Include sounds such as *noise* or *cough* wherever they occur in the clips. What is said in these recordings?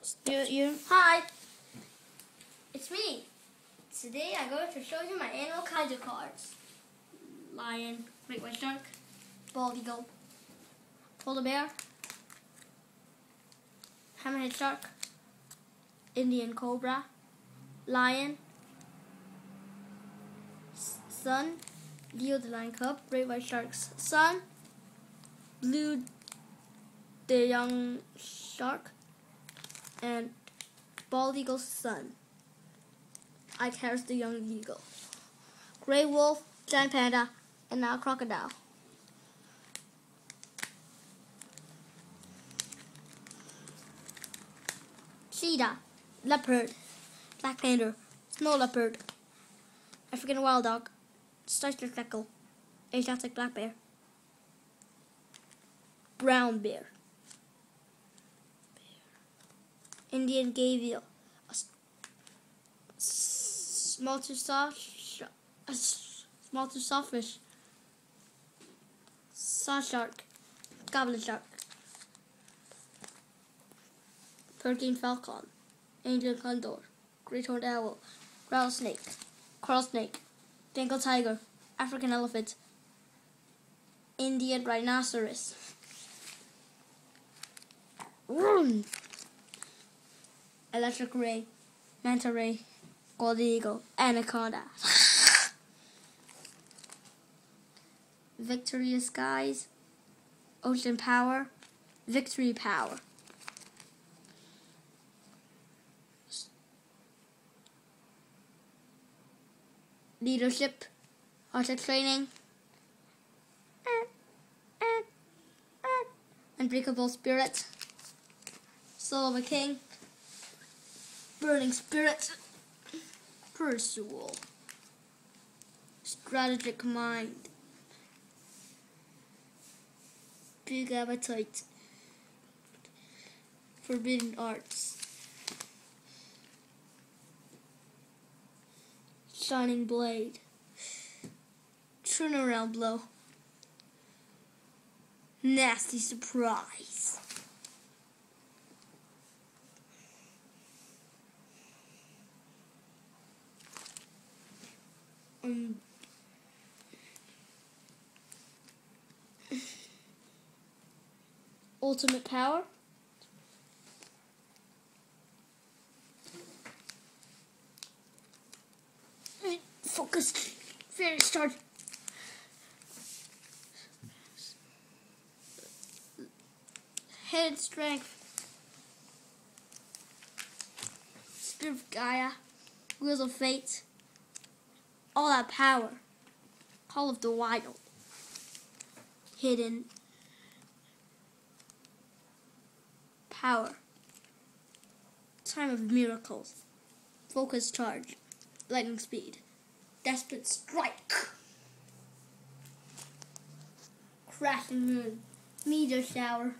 You. Hi, it's me. Today I'm going to show you my animal kaiser cards. Lion, great white shark, bald eagle, polar bear, hammerhead shark, Indian cobra, lion, sun, Leo the lion cub, great white shark's son, blue the young shark, and bald eagle's son. Icarus the young eagle. Gray wolf, giant panda, and now crocodile. Cheetah, leopard, black panther, snow leopard, African wild dog, striped geckos, Asiatic black bear, brown bear. Indian gavial, a small soft, a s- small to soft fish, saw shark, goblin shark, Peregrine falcon, angel condor, great horned owl, rattlesnake, coral snake, Bengal tiger, African elephant, Indian rhinoceros. Electric ray, manta ray, gold eagle, anaconda. *laughs* Victorious skies, ocean power, victory power. Leadership, Arctic training, unbreakable spirit, soul of a king, burning spirit, pursual, strategic mind, big appetite, forbidden arts, shining blade, turnaround blow, nasty surprise. Um, ultimate power. Focus. Very start. Head strength. Spirit of Gaia. Wheels of Fate all that power. Call of the Wild. Hidden power. Time of miracles. Focus charge. Lightning speed. Desperate strike. Crashing moon. Meteor shower.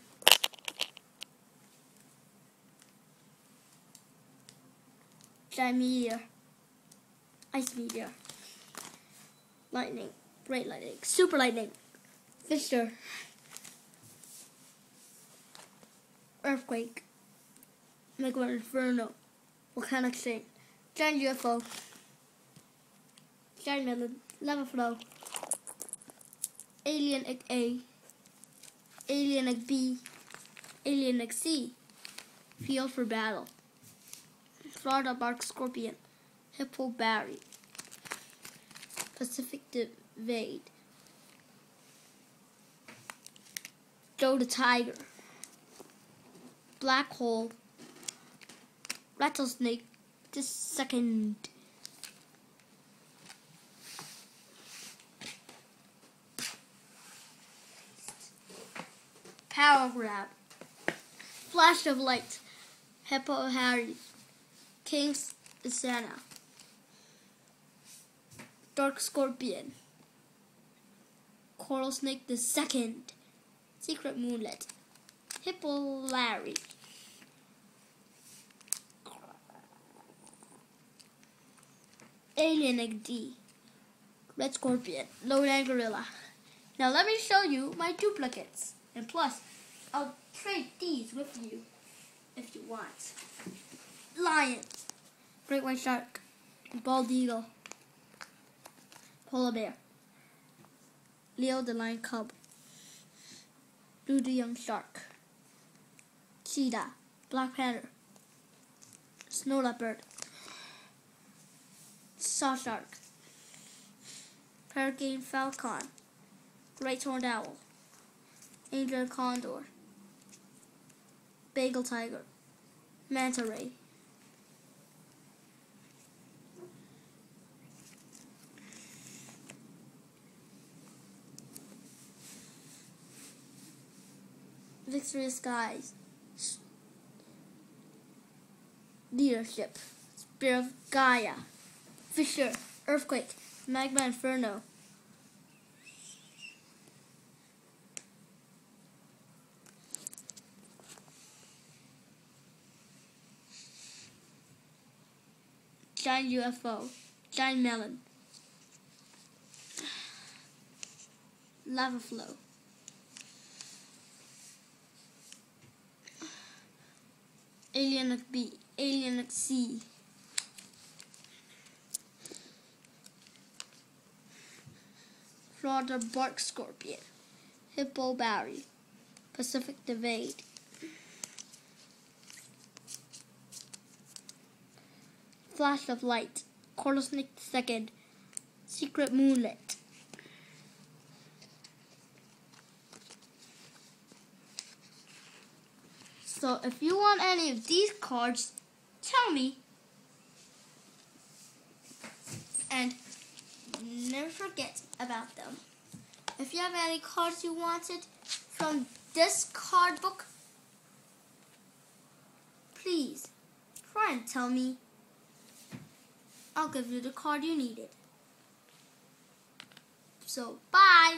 Giant meteor. Ice meteor. Lightning. Bright lightning. Super lightning. Fissure. Earthquake. Magma inferno. Volcanic chain. Giant UFO. Giant melon. Lava flow. Alien egg A. Alien egg B. Alien egg C. Field for battle. Florida bark scorpion. Hippo Barry. Pacific Divide. Joe the Tiger. Black Hole. Rattlesnake. The second. Power Grab. Flash of Light. Hippo Harry. King's Santa. Dark Scorpion. Coral Snake the Second. Secret Moonlet. Hippo Larry. Alien Egg D. Red Scorpion. Lowland Gorilla. Now let me show you my duplicates. And plus, I'll trade these with you. if you want. Lion, great white shark, bald eagle, polar bear, Leo the lion cub, blue the young shark, cheetah, black panther, snow leopard, saw shark, peregrine falcon, great horned owl, angel condor, Bengal tiger, manta ray. Victorious skies, leadership, spirit of Gaia, fissure, earthquake, magma inferno. giant UFO, giant melon, lava flow. Alien at B, alien at C. Florida bark scorpion, hippo berry, Pacific divide. Flash of light, snake second, secret moonlit. So if you want any of these cards, tell me. And never forget about them. If you have any cards you wanted from this card book, please try and tell me. I'll give you the card you needed. So, bye!